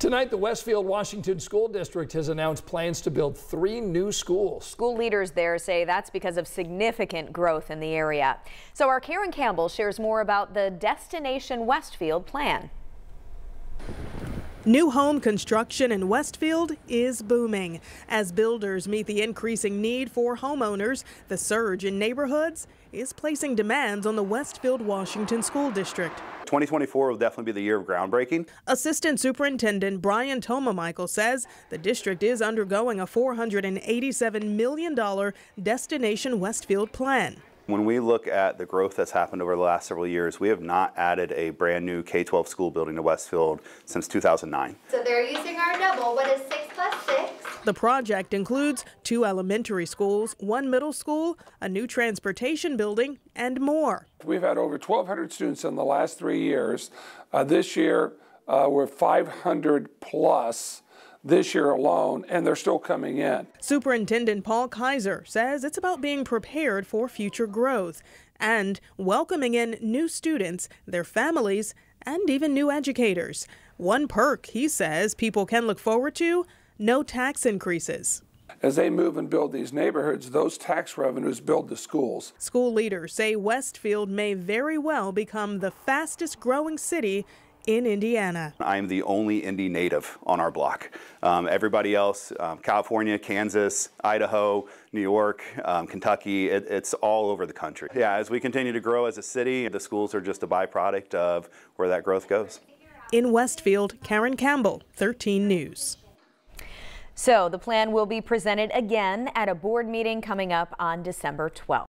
Tonight, the Westfield Washington School District has announced plans to build three new schools. School leaders there say that's because of significant growth in the area. So our Karen Campbell shares more about the Destination Westfield plan. New home construction in Westfield is booming. As builders meet the increasing need for homeowners, the surge in neighborhoods is placing demands on the Westfield Washington School District. 2024 will definitely be the year of groundbreaking. Assistant Superintendent Brian Tomamichael says the district is undergoing a $487 million Destination Westfield plan. When we look at the growth that's happened over the last several years, we have not added a brand new K-12 school building to Westfield since 2009. So they're using our double. What is 6 plus 6? The project includes two elementary schools, one middle school, a new transportation building, and more. We've had over 1,200 students in the last three years. Uh, this year, uh, we're 500 plus this year alone, and they're still coming in. Superintendent Paul Kaiser says it's about being prepared for future growth and welcoming in new students, their families, and even new educators. One perk, he says, people can look forward to no tax increases. As they move and build these neighborhoods, those tax revenues build the schools. School leaders say Westfield may very well become the fastest growing city in Indiana. I'm the only Indy native on our block. Um, everybody else, um, California, Kansas, Idaho, New York, um, Kentucky, it, it's all over the country. Yeah, as we continue to grow as a city, the schools are just a byproduct of where that growth goes. In Westfield, Karen Campbell, 13 News. So the plan will be presented again at a board meeting coming up on December 12th.